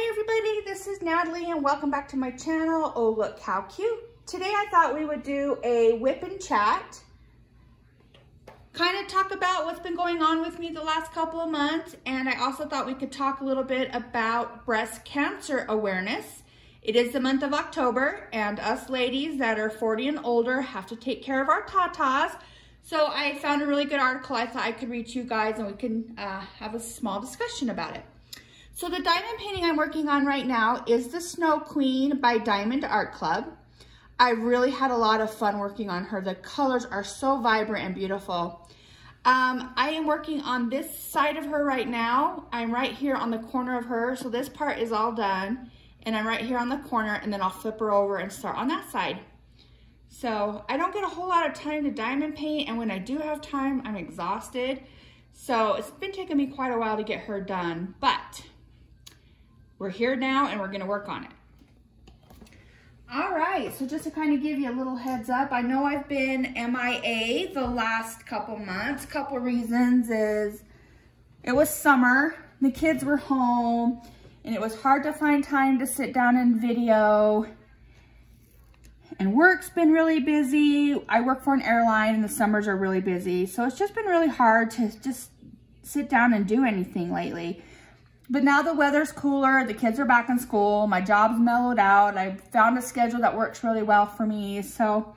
Hi everybody, this is Natalie and welcome back to my channel. Oh, look how cute. Today I thought we would do a whip and chat. Kind of talk about what's been going on with me the last couple of months. And I also thought we could talk a little bit about breast cancer awareness. It is the month of October and us ladies that are 40 and older have to take care of our tatas. So I found a really good article I thought I could reach you guys and we can uh, have a small discussion about it. So the diamond painting I'm working on right now is the Snow Queen by Diamond Art Club. I really had a lot of fun working on her. The colors are so vibrant and beautiful. Um, I am working on this side of her right now. I'm right here on the corner of her. So this part is all done. And I'm right here on the corner and then I'll flip her over and start on that side. So I don't get a whole lot of time to diamond paint. And when I do have time, I'm exhausted. So it's been taking me quite a while to get her done. But we're here now and we're gonna work on it. All right, so just to kind of give you a little heads up, I know I've been MIA the last couple months. Couple reasons is it was summer, the kids were home, and it was hard to find time to sit down and video. And work's been really busy. I work for an airline and the summers are really busy. So it's just been really hard to just sit down and do anything lately. But now the weather's cooler, the kids are back in school, my job's mellowed out, I found a schedule that works really well for me. So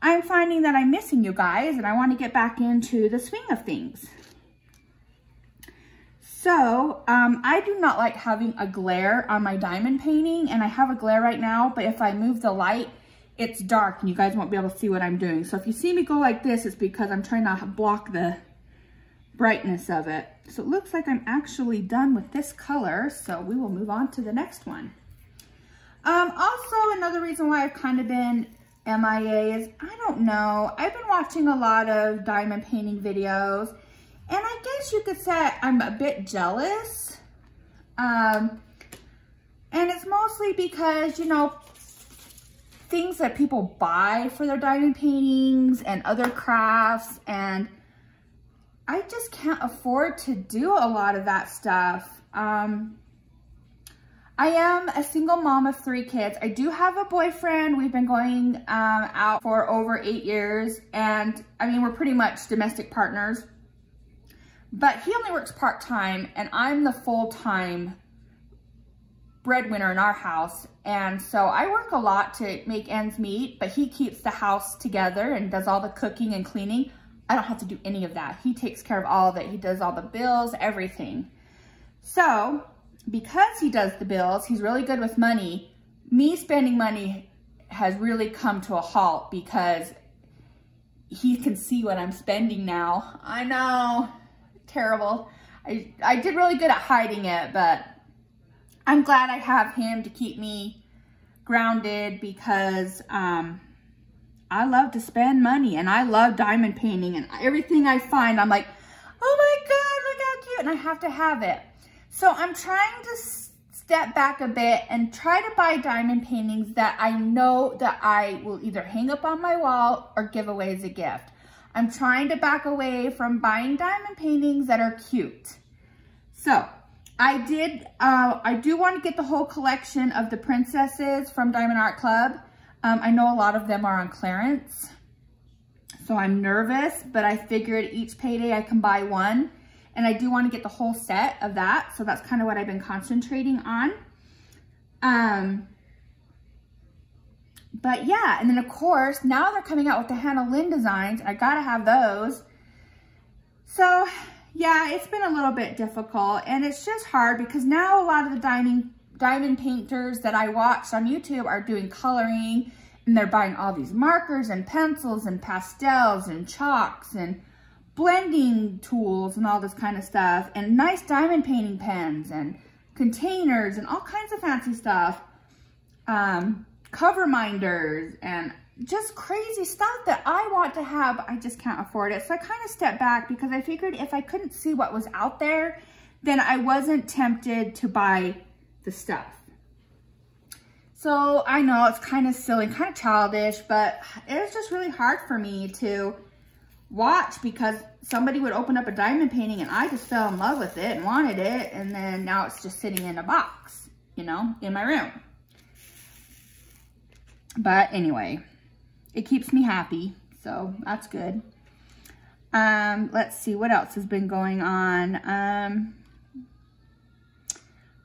I'm finding that I'm missing you guys and I want to get back into the swing of things. So um, I do not like having a glare on my diamond painting and I have a glare right now, but if I move the light, it's dark and you guys won't be able to see what I'm doing. So if you see me go like this, it's because I'm trying to block the brightness of it. So it looks like I'm actually done with this color. So we will move on to the next one. Um, also, another reason why I've kind of been MIA is, I don't know, I've been watching a lot of diamond painting videos and I guess you could say I'm a bit jealous. Um, and it's mostly because, you know, things that people buy for their diamond paintings and other crafts and I just can't afford to do a lot of that stuff. Um, I am a single mom of three kids. I do have a boyfriend. We've been going um, out for over eight years. And I mean, we're pretty much domestic partners. But he only works part-time and I'm the full-time breadwinner in our house. And so I work a lot to make ends meet, but he keeps the house together and does all the cooking and cleaning. I don't have to do any of that. He takes care of all of it. He does all the bills, everything. So because he does the bills, he's really good with money. Me spending money has really come to a halt because he can see what I'm spending now. I know, terrible. I, I did really good at hiding it, but I'm glad I have him to keep me grounded because um, I love to spend money and I love diamond painting and everything I find, I'm like, oh my God, look how cute. And I have to have it. So I'm trying to step back a bit and try to buy diamond paintings that I know that I will either hang up on my wall or give away as a gift. I'm trying to back away from buying diamond paintings that are cute. So I did, uh, I do want to get the whole collection of the princesses from Diamond Art Club. Um, I know a lot of them are on clearance, so I'm nervous, but I figured each payday I can buy one. And I do want to get the whole set of that, so that's kind of what I've been concentrating on. Um, but yeah, and then of course, now they're coming out with the Hannah Lynn designs. I gotta have those. So yeah, it's been a little bit difficult and it's just hard because now a lot of the diamond diamond painters that I watch on YouTube are doing coloring and they're buying all these markers and pencils and pastels and chalks and blending tools and all this kind of stuff and nice diamond painting pens and containers and all kinds of fancy stuff. Um, cover minders and just crazy stuff that I want to have, I just can't afford it. So I kind of stepped back because I figured if I couldn't see what was out there, then I wasn't tempted to buy the stuff. So I know it's kind of silly, kind of childish, but it was just really hard for me to watch because somebody would open up a diamond painting and I just fell in love with it and wanted it. And then now it's just sitting in a box. you know, in my room. But anyway, it keeps me happy. So that's good. Um, let's see what else has been going on. Um,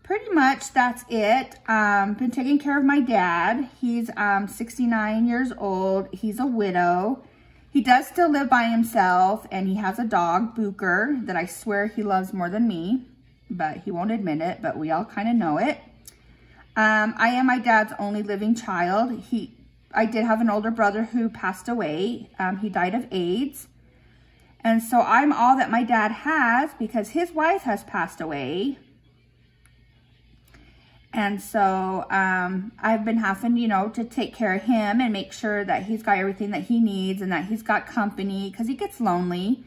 pretty much that's it. Um, been taking care of my dad. He's um, 69 years old. He's a widow. He does still live by himself and he has a dog, Booker, that I swear he loves more than me, but he won't admit it, but we all kind of know it. Um, I am my dad's only living child. He, I did have an older brother who passed away. Um, he died of AIDS. And so I'm all that my dad has because his wife has passed away. And so um, I've been having, you know, to take care of him and make sure that he's got everything that he needs and that he's got company because he gets lonely.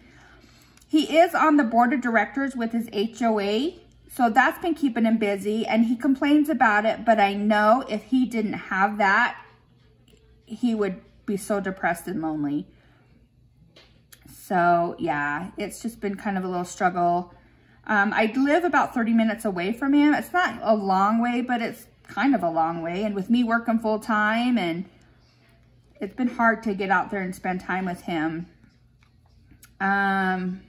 He is on the board of directors with his HOA. So that's been keeping him busy and he complains about it. But I know if he didn't have that, he would be so depressed and lonely. So yeah, it's just been kind of a little struggle. Um, I live about 30 minutes away from him. It's not a long way, but it's kind of a long way. And with me working full time and it's been hard to get out there and spend time with him. Um,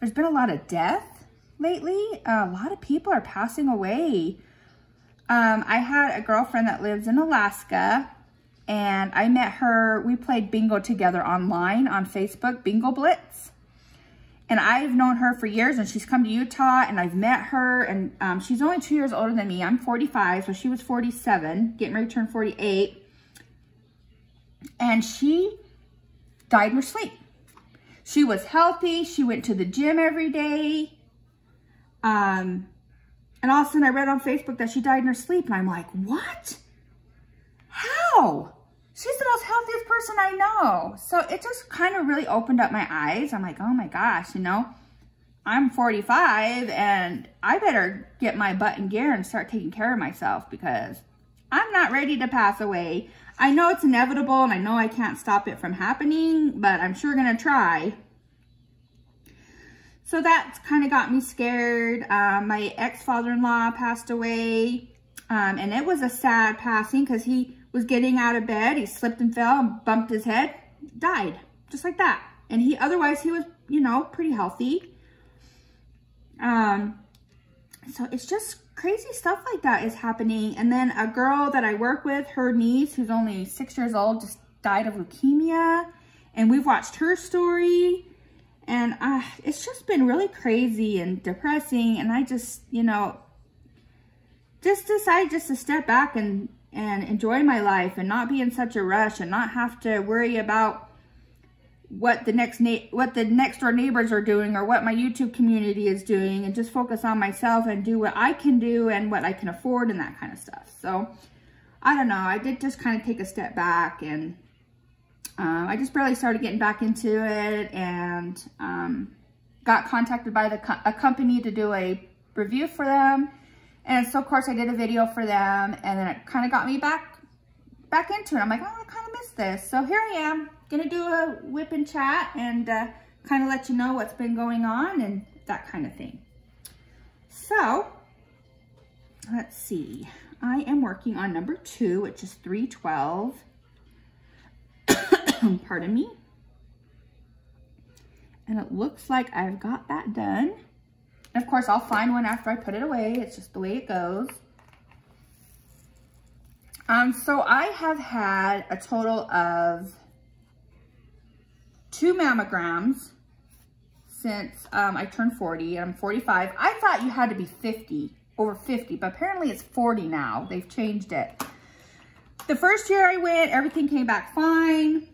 there's been a lot of death lately. A lot of people are passing away. Um, I had a girlfriend that lives in Alaska and I met her, we played bingo together online on Facebook, Bingo Blitz. And I've known her for years and she's come to Utah and I've met her and um, she's only two years older than me. I'm 45, so she was 47, getting ready to turn 48. And she died in her sleep. She was healthy. She went to the gym every day. Um, and all of a sudden I read on Facebook that she died in her sleep. And I'm like, what? How? She's the most healthiest person I know. So it just kind of really opened up my eyes. I'm like, oh my gosh, you know, I'm 45 and I better get my butt in gear and start taking care of myself because I'm not ready to pass away. I know it's inevitable and I know I can't stop it from happening, but I'm sure to try. So that kind of got me scared. Um, my ex-father-in-law passed away um, and it was a sad passing because he was getting out of bed. He slipped and fell and bumped his head, died, just like that. And he, otherwise he was, you know, pretty healthy. Um, so it's just crazy stuff like that is happening. And then a girl that I work with, her niece, who's only six years old, just died of leukemia. And we've watched her story. And uh, it's just been really crazy and depressing. And I just, you know, just decided just to step back and and enjoy my life and not be in such a rush and not have to worry about what the next what the next door neighbors are doing or what my YouTube community is doing and just focus on myself and do what I can do and what I can afford and that kind of stuff. So I don't know. I did just kind of take a step back and um, I just barely started getting back into it and um, got contacted by the co a company to do a review for them and so, of course, I did a video for them, and then it kind of got me back back into it. I'm like, oh, I kind of missed this. So here I am, to do a whip and chat and uh, kind of let you know what's been going on and that kind of thing. So, let's see. I am working on number two, which is 312. Pardon me. And it looks like I've got that done. And of course, I'll find one after I put it away. It's just the way it goes. Um, so I have had a total of two mammograms since um, I turned 40 and I'm 45. I thought you had to be 50, over 50, but apparently it's 40 now. They've changed it. The first year I went, everything came back fine.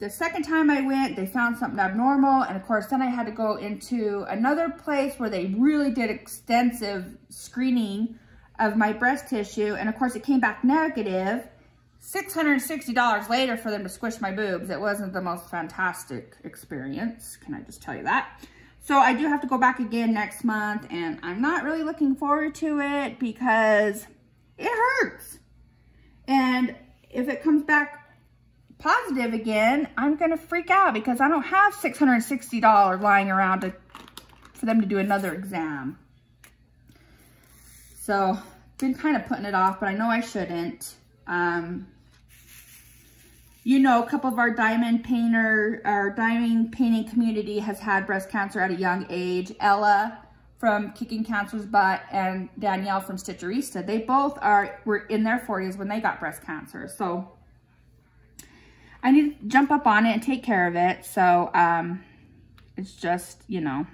The second time I went, they found something abnormal. And of course, then I had to go into another place where they really did extensive screening of my breast tissue. And of course, it came back negative. $660 later for them to squish my boobs. It wasn't the most fantastic experience. Can I just tell you that? So I do have to go back again next month and I'm not really looking forward to it because it hurts. And if it comes back positive again, I'm going to freak out because I don't have $660 lying around to, for them to do another exam. So been kind of putting it off, but I know I shouldn't. Um, you know, a couple of our diamond painter, our diamond painting community has had breast cancer at a young age. Ella from Kicking Cancer's Butt and Danielle from Stitcherista, they both are were in their 40s when they got breast cancer. So I need to jump up on it and take care of it. So um, it's just, you know,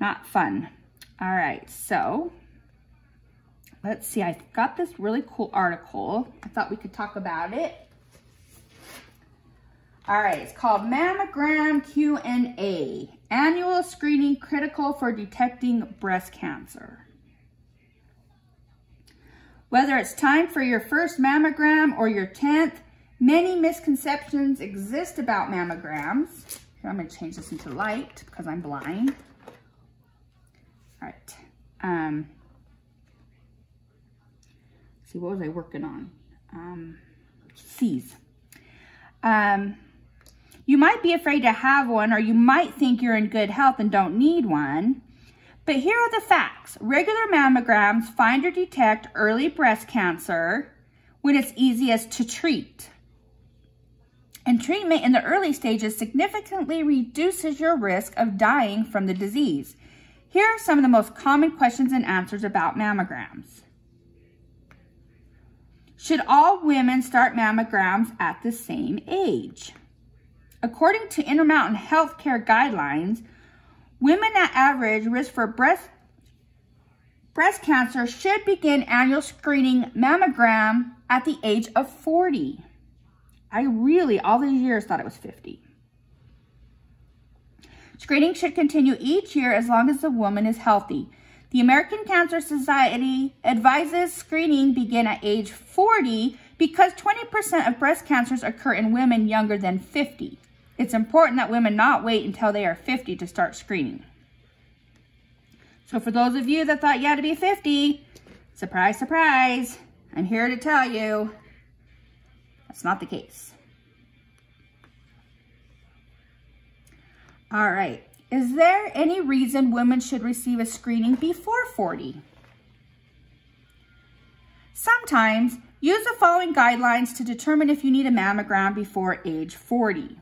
not fun. All right, so let's see. I got this really cool article. I thought we could talk about it. All right, it's called Mammogram Q&A, Annual Screening Critical for Detecting Breast Cancer. Whether it's time for your first mammogram or your 10th, many misconceptions exist about mammograms. Here, I'm gonna change this into light because I'm blind. All right. Um, see, what was I working on? Um, C's. Um, you might be afraid to have one or you might think you're in good health and don't need one. But here are the facts. Regular mammograms find or detect early breast cancer when it's easiest to treat. And treatment in the early stages significantly reduces your risk of dying from the disease. Here are some of the most common questions and answers about mammograms. Should all women start mammograms at the same age? According to Intermountain Healthcare guidelines, women at average risk for breast, breast cancer should begin annual screening mammogram at the age of 40. I really, all these years, thought it was 50. Screening should continue each year as long as the woman is healthy. The American Cancer Society advises screening begin at age 40 because 20% of breast cancers occur in women younger than 50. It's important that women not wait until they are 50 to start screening. So for those of you that thought you had to be 50, surprise, surprise, I'm here to tell you that's not the case. All right. Is there any reason women should receive a screening before 40? Sometimes, use the following guidelines to determine if you need a mammogram before age 40.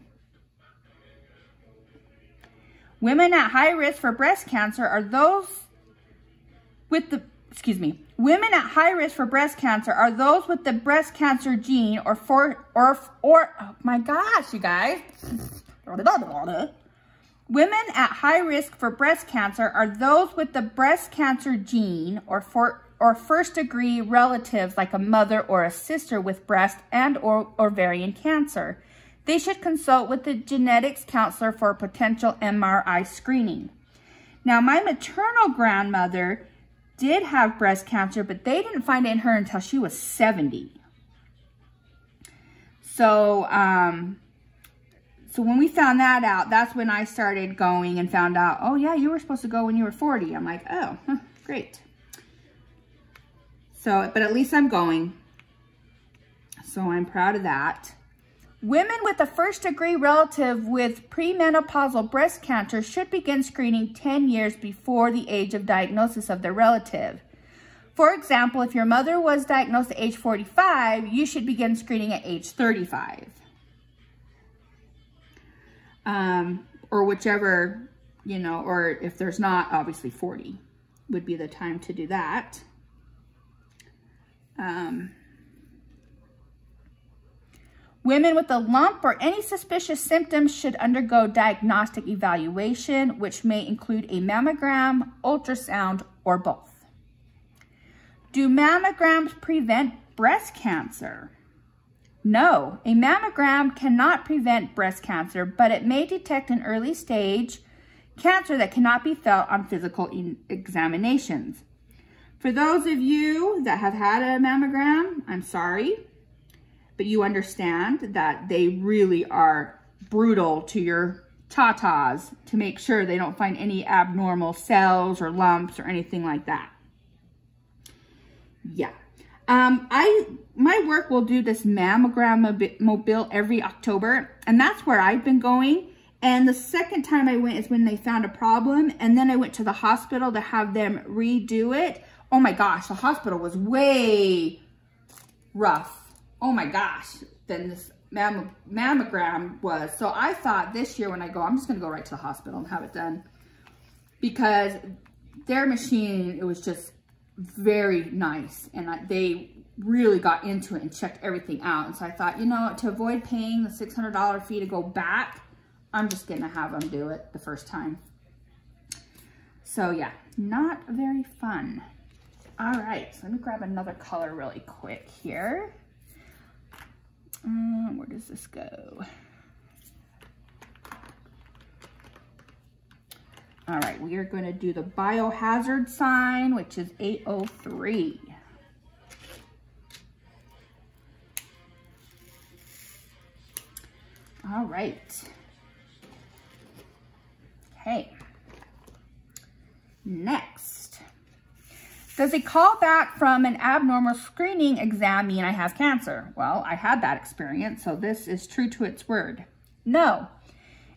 Women at high risk for breast cancer are those with the, excuse me, women at high risk for breast cancer are those with the breast cancer gene or for, or, or, oh my gosh, you guys. Women at high risk for breast cancer are those with the breast cancer gene or for, or first degree relatives like a mother or a sister with breast and or ovarian cancer they should consult with the genetics counselor for potential MRI screening. Now, my maternal grandmother did have breast cancer, but they didn't find it in her until she was 70. So, um, so when we found that out, that's when I started going and found out, oh yeah, you were supposed to go when you were 40. I'm like, oh, huh, great. So, but at least I'm going. So I'm proud of that. Women with a first degree relative with premenopausal breast cancer should begin screening 10 years before the age of diagnosis of their relative. For example, if your mother was diagnosed at age 45, you should begin screening at age 35. Um, or whichever, you know, or if there's not, obviously 40 would be the time to do that. Um, Women with a lump or any suspicious symptoms should undergo diagnostic evaluation, which may include a mammogram, ultrasound, or both. Do mammograms prevent breast cancer? No, a mammogram cannot prevent breast cancer, but it may detect an early stage cancer that cannot be felt on physical examinations. For those of you that have had a mammogram, I'm sorry but you understand that they really are brutal to your tatas to make sure they don't find any abnormal cells or lumps or anything like that. Yeah. Um, I my work will do this mammogram mobile every October, and that's where I've been going. And the second time I went is when they found a problem, and then I went to the hospital to have them redo it oh my gosh, the hospital was way rough. Oh my gosh, than this mamm mammogram was. So I thought this year when I go, I'm just gonna go right to the hospital and have it done because their machine, it was just very nice. And I, they really got into it and checked everything out. And so I thought, you know, to avoid paying the $600 fee to go back, I'm just gonna have them do it the first time. So yeah, not very fun. All right, so let me grab another color really quick here. Um, where does this go? All right, we are going to do the biohazard sign, which is 803. All right. Okay. Next. Does a call back from an abnormal screening exam mean I have cancer? Well, I had that experience, so this is true to its word. No.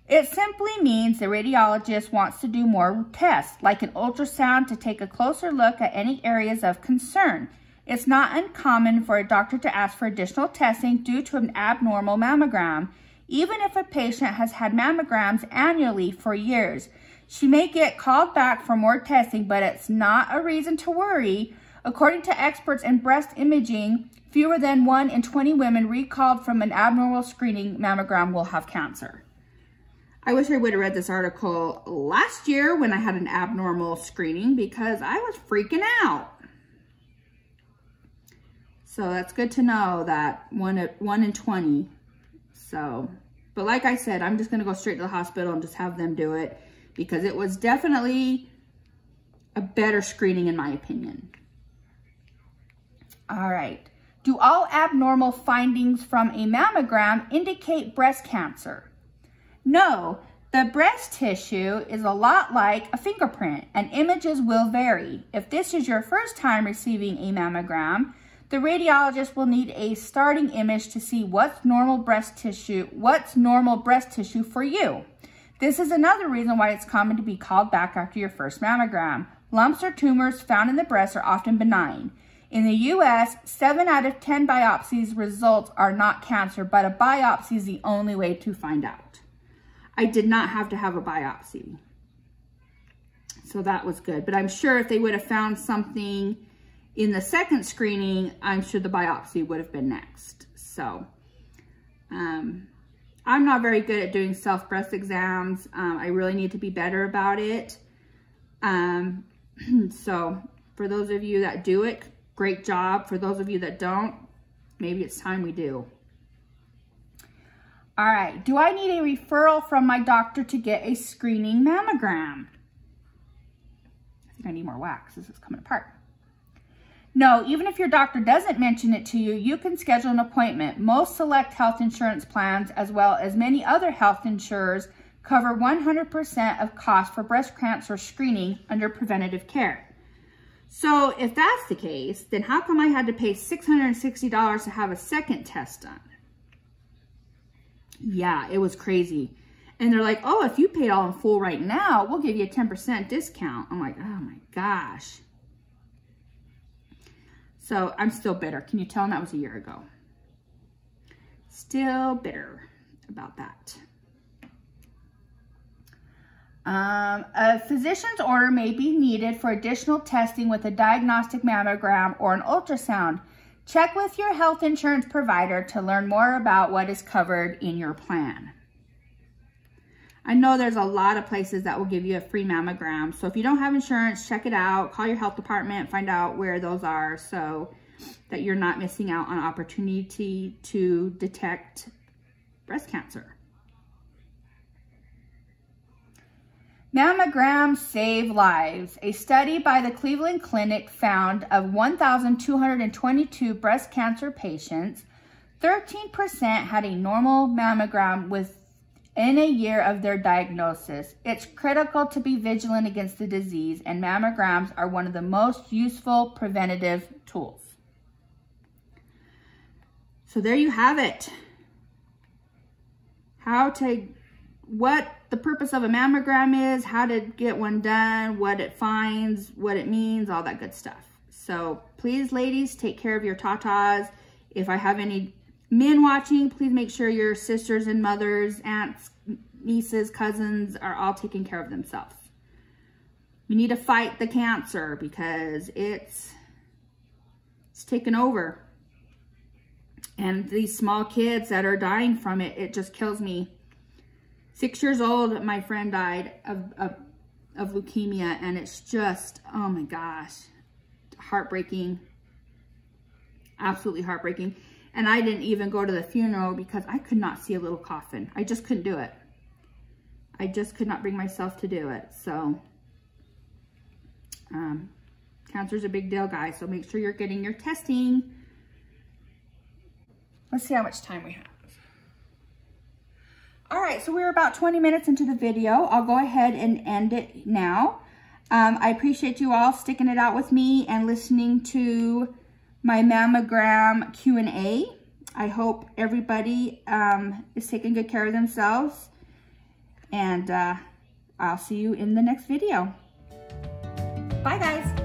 It simply means the radiologist wants to do more tests, like an ultrasound to take a closer look at any areas of concern. It's not uncommon for a doctor to ask for additional testing due to an abnormal mammogram, even if a patient has had mammograms annually for years. She may get called back for more testing, but it's not a reason to worry. According to experts in breast imaging, fewer than 1 in 20 women recalled from an abnormal screening mammogram will have cancer. I wish I would have read this article last year when I had an abnormal screening because I was freaking out. So that's good to know that one, one in 20. So, but like I said, I'm just going to go straight to the hospital and just have them do it because it was definitely a better screening in my opinion. All right. Do all abnormal findings from a mammogram indicate breast cancer? No, the breast tissue is a lot like a fingerprint and images will vary. If this is your first time receiving a mammogram, the radiologist will need a starting image to see what's normal breast tissue, what's normal breast tissue for you. This is another reason why it's common to be called back after your first mammogram. Lumps or tumors found in the breast are often benign. In the U.S., 7 out of 10 biopsies results are not cancer, but a biopsy is the only way to find out. I did not have to have a biopsy. So that was good. But I'm sure if they would have found something in the second screening, I'm sure the biopsy would have been next. So, um, I'm not very good at doing self breast exams. Um, I really need to be better about it. Um, so for those of you that do it, great job. For those of you that don't, maybe it's time we do. All right, do I need a referral from my doctor to get a screening mammogram? I think I need more wax. This is coming apart. No, even if your doctor doesn't mention it to you, you can schedule an appointment. Most SelectHealth insurance plans, as well as many other health insurers, cover 100% of cost for breast cancer screening under preventative care. So if that's the case, then how come I had to pay $660 to have a second test done? Yeah, it was crazy. And they're like, oh, if you paid all in full right now, we'll give you a 10% discount. I'm like, oh my gosh. So I'm still bitter. Can you tell? And that was a year ago. Still bitter about that. Um, a physician's order may be needed for additional testing with a diagnostic mammogram or an ultrasound. Check with your health insurance provider to learn more about what is covered in your plan. I know there's a lot of places that will give you a free mammogram. So if you don't have insurance, check it out. Call your health department, find out where those are so that you're not missing out on opportunity to detect breast cancer. Mammograms save lives. A study by the Cleveland Clinic found of 1,222 breast cancer patients, 13% had a normal mammogram within a year of their diagnosis. It's critical to be vigilant against the disease, and mammograms are one of the most useful preventative tools. So there you have it. How to what the purpose of a mammogram is, how to get one done, what it finds, what it means, all that good stuff. So please, ladies, take care of your tatas. If I have any men watching, please make sure your sisters and mothers, aunts, nieces, cousins are all taking care of themselves. You need to fight the cancer because it's, it's taken over. And these small kids that are dying from it, it just kills me. Six years old, my friend died of, of, of leukemia and it's just, oh my gosh, heartbreaking. Absolutely heartbreaking. And I didn't even go to the funeral because I could not see a little coffin. I just couldn't do it. I just could not bring myself to do it. So, um, cancer is a big deal, guys. So make sure you're getting your testing. Let's see how much time we have. All right, so we're about 20 minutes into the video. I'll go ahead and end it now. Um, I appreciate you all sticking it out with me and listening to my mammogram Q&A. I hope everybody um, is taking good care of themselves. And uh, I'll see you in the next video. Bye, guys.